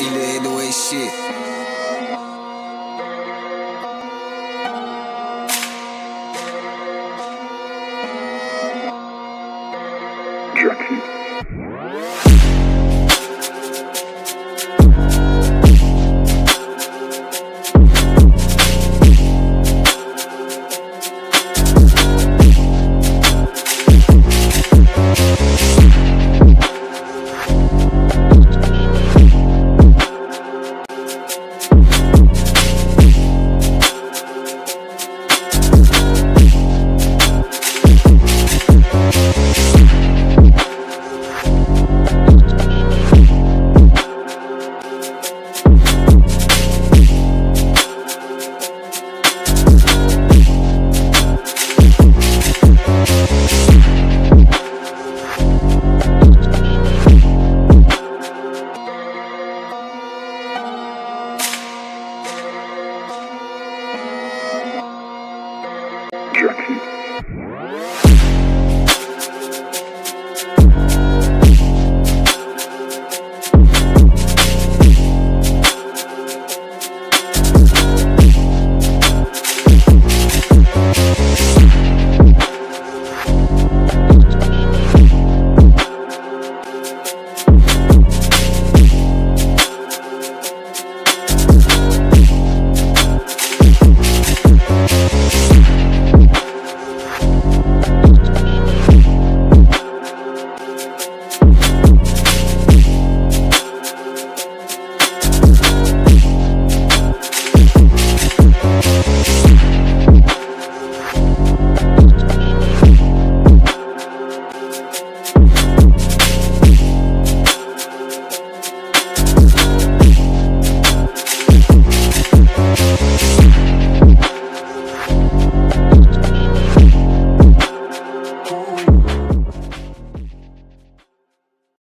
You did way shit. Jackie. Jackie.